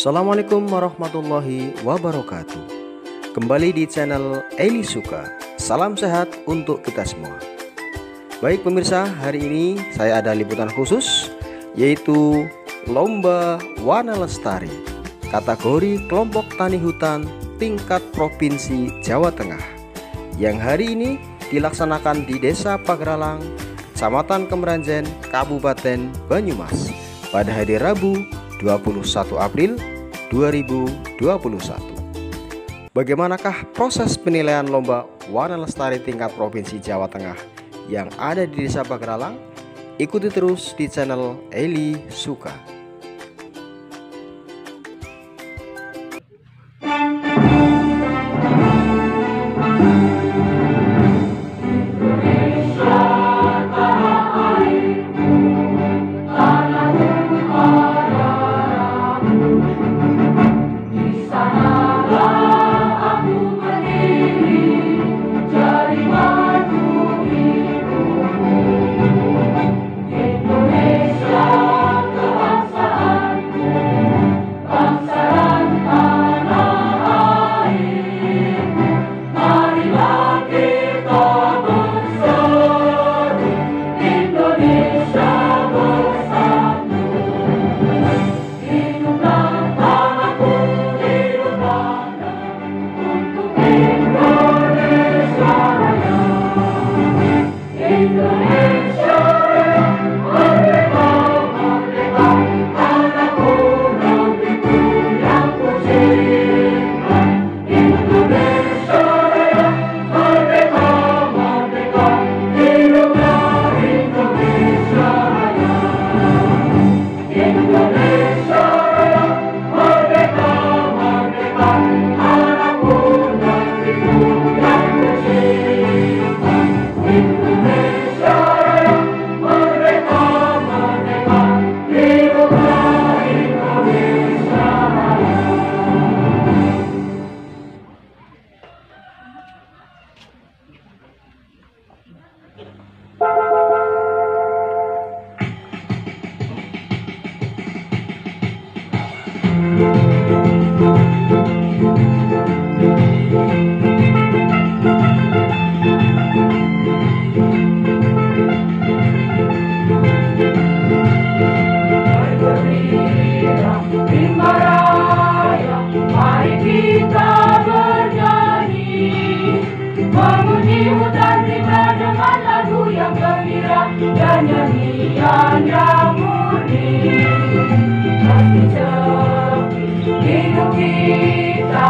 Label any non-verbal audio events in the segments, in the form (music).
Assalamualaikum warahmatullahi wabarakatuh. Kembali di channel Eli Suka. Salam sehat untuk kita semua. Baik pemirsa, hari ini saya ada liputan khusus Yaitu Lomba Warna Lestari Kategori Kelompok Tani Hutan Tingkat Provinsi Jawa Tengah Yang hari ini dilaksanakan di Desa Pagralang Kecamatan Kemeranjen, Kabupaten Banyumas pada hari Rabu 21 April 2021. Bagaimanakah proses penilaian lomba warna lestari tingkat Provinsi Jawa Tengah yang ada di Desa Bagralang? Ikuti terus di channel Eli Suka. Dan nyanyian yang murni. Hidup kita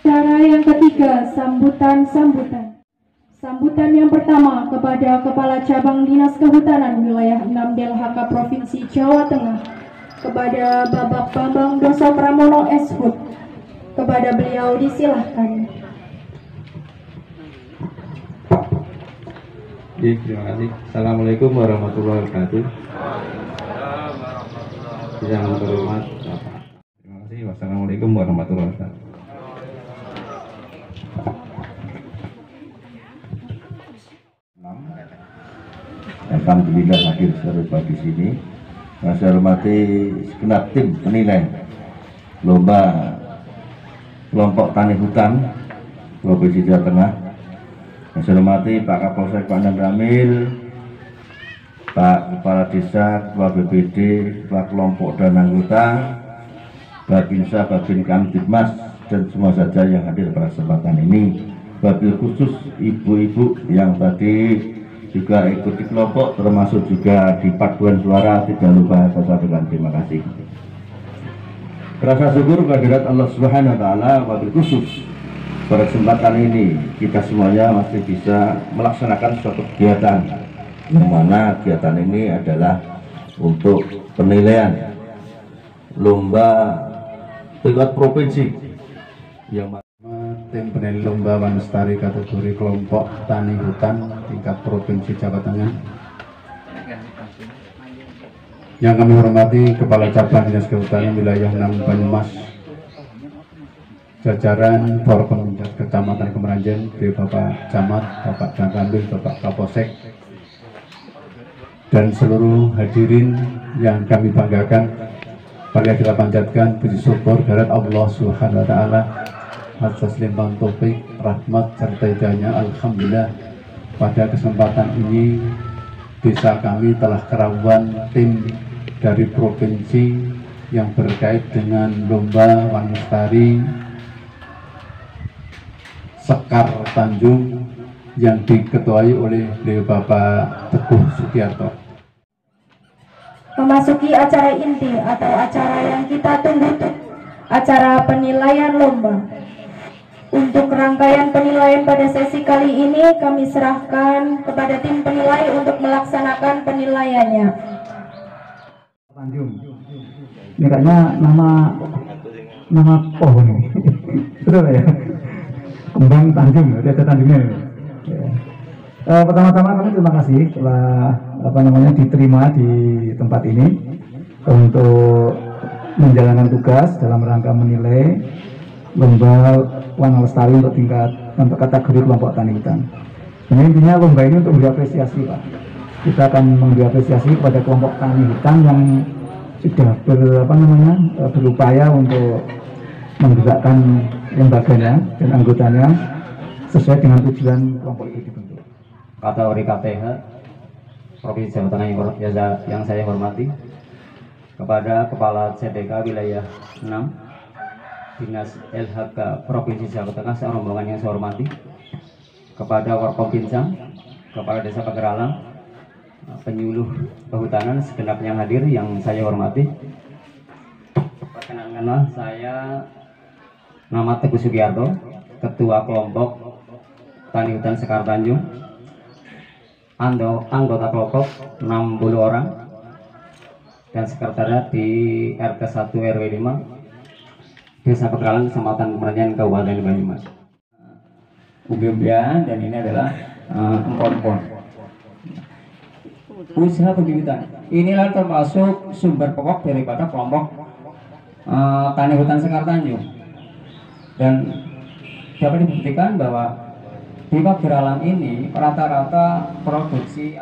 Cara yang ketiga, sambutan-sambutan. Sambutan yang pertama kepada Kepala Cabang Dinas Kehutanan Wilayah 6 DLHK Provinsi Jawa Tengah kepada Bapak Bambang Doso Pramono Eshut. Kepada beliau disilahkan. Oke, terima kasih. Assalamualaikum warahmatullahi wabarakatuh. Yang terhormat Bapak. Terima kasih. Wassalamualaikum warahmatullahi wabarakatuh. Alhamdulillah hadir serupa di sini. Yang saya hormati segenap tim penilai lomba kelompok tani hutan Provinsi Jawa Tengah. Yang saya hormati Pak Kapolsek Pak Ramil, Pak Kepala Desa, Ketua BPD, Ketua Kelompok dan anggota, Babinsa, Babin Kamtibmas, dan semua saja yang hadir pada kesempatan ini. Wabil khusus ibu-ibu yang tadi juga ikut di kelompok termasuk juga di paduan suara tidak lupa saya sampaikan. Terima kasih. Rasa syukur kehadirat Allah Subhanahu wa taala wabil khusus pada kesempatan ini kita semuanya masih bisa melaksanakan suatu kegiatan yang mana kegiatan ini adalah untuk penilaian lomba tingkat provinsi yang Tim penilai lomba Wanestari kategori kelompok tani hutan tingkat provinsi Jawa Tengah. Yang kami hormati Kepala Cabang Dinas Kehutanan Wilayah 6 Banyumas, jajaran Forkomindat Kecamatan Kemeranjen, Bapak Camat, Bapak Jangkambil, Bapak Kapolsek, dan seluruh hadirin yang kami banggakan. Mari kita panjatkan puji syukur kehadirat Allah Subhanahu wa taala atas limpahan taufik, rahmat serta hidayahnya Alhamdulillah pada kesempatan ini desa kami telah kerawan tim dari provinsi yang berkait dengan lomba Wanestari Sekar Tanjung yang diketuai oleh beliau Bapak Teguh Sukiarto. Memasuki acara inti atau acara yang kita tunggu acara penilaian lomba. Untuk rangkaian penilaian pada sesi kali ini kami serahkan kepada tim penilai untuk melaksanakan penilaiannya. Ini kayaknya nama nama pohon ini. (laughs) Betul ya? Kembang Tanjung, ada Tanjungnya. Ya. Eh, pertama-tama kami terima kasih telah apa namanya diterima di tempat ini untuk menjalankan tugas dalam rangka menilai lomba warna lestari untuk tingkat untuk kategori kelompok tani hutan. Ini intinya lomba ini untuk memberi apresiasi Pak. Kita akan memberi apresiasi kepada kelompok tani hutan yang sudah ber, apa namanya eh, berupaya untuk menggerakkan lembaganya dan anggotanya sesuai dengan tujuan kelompok itu dibentuk. kategori KTH Provinsi Jawa Tengah yang, yang saya hormati kepada Kepala CDK Wilayah 6 Dinas LHK Provinsi Jawa Tengah saya rombongan yang saya hormati kepada Warkobinsang Kepala Desa Pageralang penyuluh kehutanan segenap yang hadir yang saya hormati. Perkenalkanlah saya nama Teguh Sugiarto Ketua Kelompok Tani Hutan Sekar Tanjung. Ando, anggota kelompok 60 orang dan sekretariat di RT 1 RW 5 Desa Pegalan Kecamatan Kemeranjan Kabupaten Banyumas. Unggean dan ini adalah eh, empon-empon. Usaha pembibitan. Inilah termasuk sumber pokok daripada kelompok eh, tani hutan Sekar Tanjung. Dan dapat dibuktikan bahwa di Pageralam ini rata-rata produksi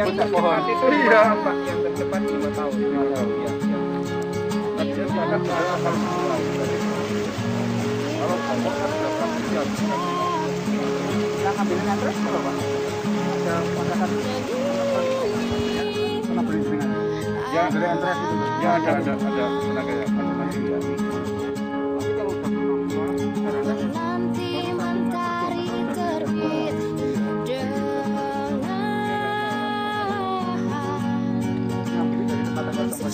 Ada puncak pohon itu iya. pak yang terdepan lima tahun lima tahun ya tapi dia sangat akan kalau pokok kan yang ambilin yang terus berapa pak? Ada pangkasan pernah beli ya ya ada ada. Ada tenaga yang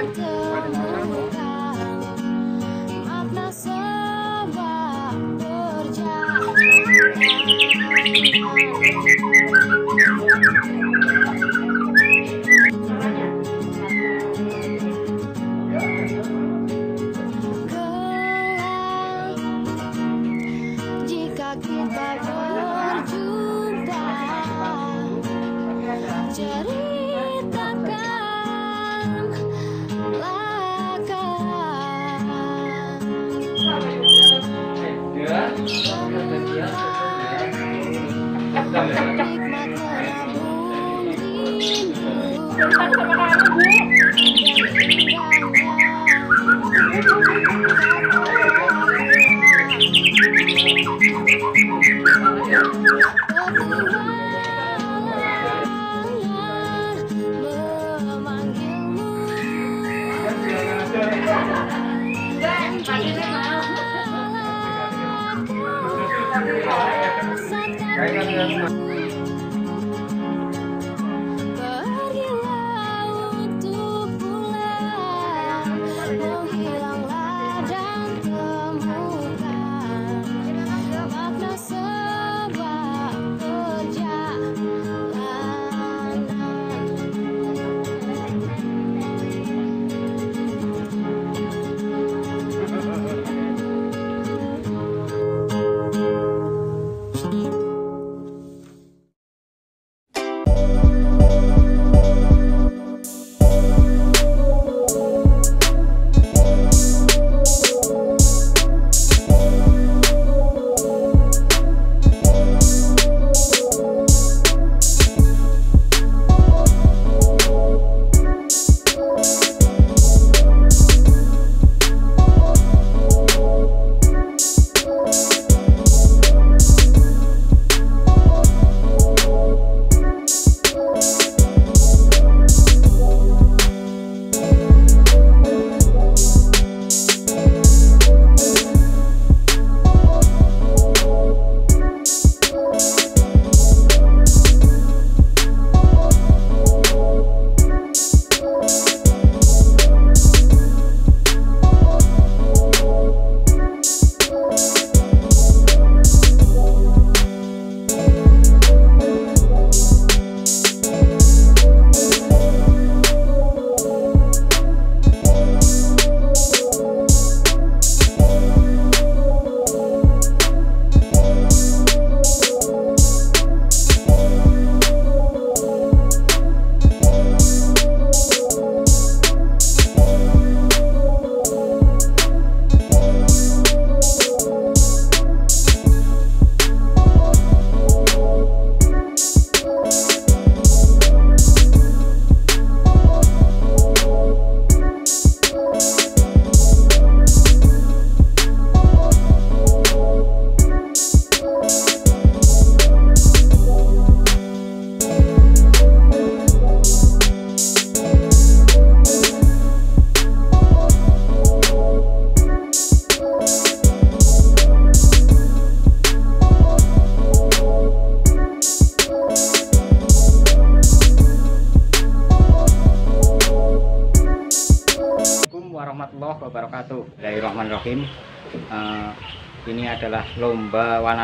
sebuah Kelak Bye.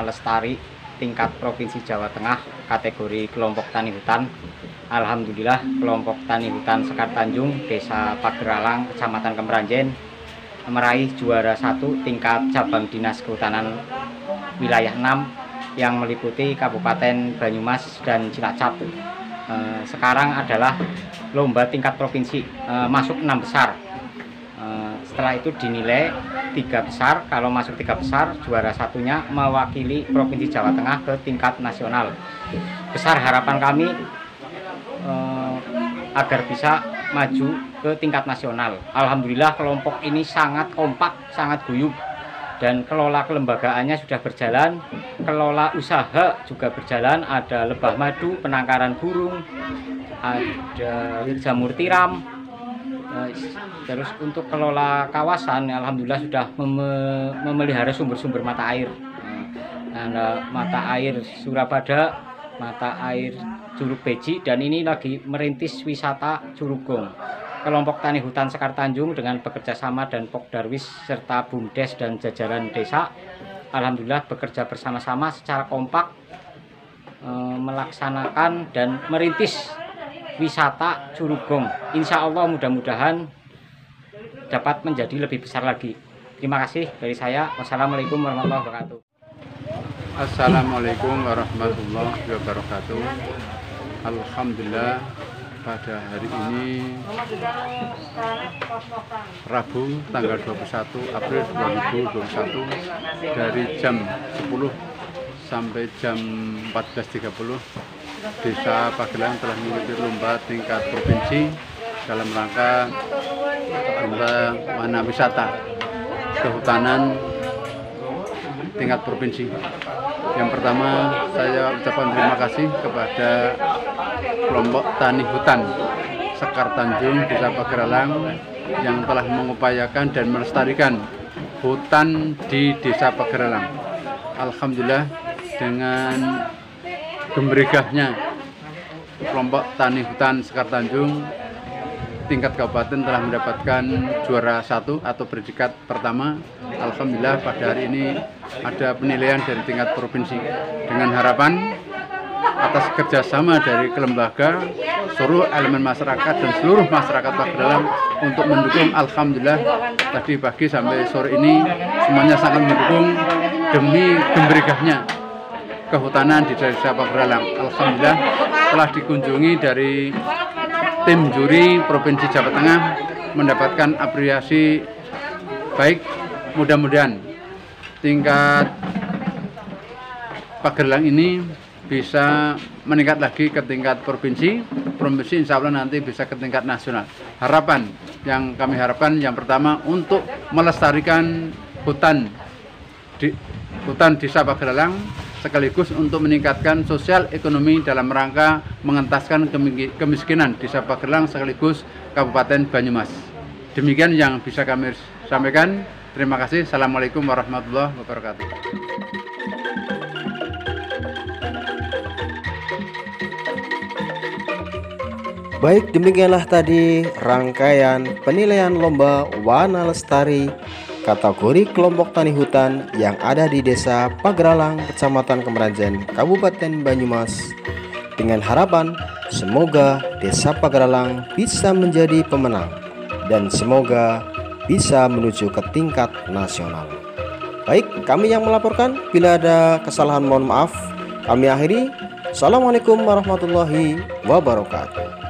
Lestari tingkat provinsi Jawa Tengah kategori kelompok tani hutan. Alhamdulillah kelompok tani hutan Sekar Tanjung, Desa Pageralang, Kecamatan Kemeranjen meraih juara satu tingkat cabang dinas kehutanan wilayah 6 yang meliputi Kabupaten Banyumas dan Cilacap. Eh, sekarang adalah lomba tingkat provinsi eh, masuk enam besar. Setelah itu dinilai tiga besar. Kalau masuk tiga besar, juara satunya mewakili provinsi Jawa Tengah ke tingkat nasional. Besar harapan kami eh, agar bisa maju ke tingkat nasional. Alhamdulillah kelompok ini sangat kompak, sangat guyup dan kelola kelembagaannya sudah berjalan, kelola usaha juga berjalan, ada lebah madu, penangkaran burung, ada jamur tiram, terus untuk kelola kawasan, alhamdulillah sudah meme- memelihara sumber-sumber mata air. Eh, ada mata air Surabada, mata air Curug Beji dan ini lagi merintis wisata Curugong. Kelompok Tani Hutan Sekar Tanjung dengan bekerja sama dan Pokdarwis serta BUMDes dan jajaran desa Alhamdulillah bekerja bersama-sama secara kompak eh, melaksanakan dan merintis wisata Curugong. Insya Allah mudah-mudahan dapat menjadi lebih besar lagi. Terima kasih dari saya. Wassalamualaikum warahmatullahi wabarakatuh. Assalamualaikum warahmatullahi wabarakatuh Alhamdulillah pada hari ini Rabu tanggal 21 April 2021 dari jam 10 sampai jam 14.30 Desa Pagelang telah mengikuti lomba tingkat provinsi dalam rangka lomba mana wisata kehutanan tingkat provinsi. Yang pertama saya ucapkan terima kasih kepada kelompok tani hutan Sekar Tanjung Desa Pageralang yang telah mengupayakan dan melestarikan hutan di Desa Pageralang. Alhamdulillah dengan gemerigahnya kelompok tani hutan Sekar Tanjung tingkat kabupaten telah mendapatkan juara satu atau predikat pertama. Alhamdulillah pada hari ini ada penilaian dari tingkat provinsi. Dengan harapan atas kerjasama dari kelembaga, seluruh elemen masyarakat dan seluruh masyarakat Pagedalam untuk mendukung Alhamdulillah tadi pagi sampai sore ini semuanya sangat mendukung demi gemerigahnya kehutanan di desa Pagedalam. Alhamdulillah telah dikunjungi dari tim juri Provinsi Jawa Tengah mendapatkan apresiasi baik mudah-mudahan tingkat Pagelang ini bisa meningkat lagi ke tingkat provinsi provinsi insya Allah nanti bisa ke tingkat nasional harapan yang kami harapkan yang pertama untuk melestarikan hutan di hutan desa Pagelang sekaligus untuk meningkatkan sosial ekonomi dalam rangka mengentaskan kemiskinan di Sapagelang sekaligus Kabupaten Banyumas. Demikian yang bisa kami sampaikan. Terima kasih. Assalamualaikum warahmatullahi wabarakatuh. Baik, demikianlah tadi rangkaian penilaian lomba Wana Lestari kategori kelompok tani hutan yang ada di Desa Pageralang, Kecamatan Kemeranjen, Kabupaten Banyumas. Dengan harapan semoga Desa Pageralang bisa menjadi pemenang dan semoga bisa menuju ke tingkat nasional. Baik, kami yang melaporkan bila ada kesalahan mohon maaf. Kami akhiri. Assalamualaikum warahmatullahi wabarakatuh.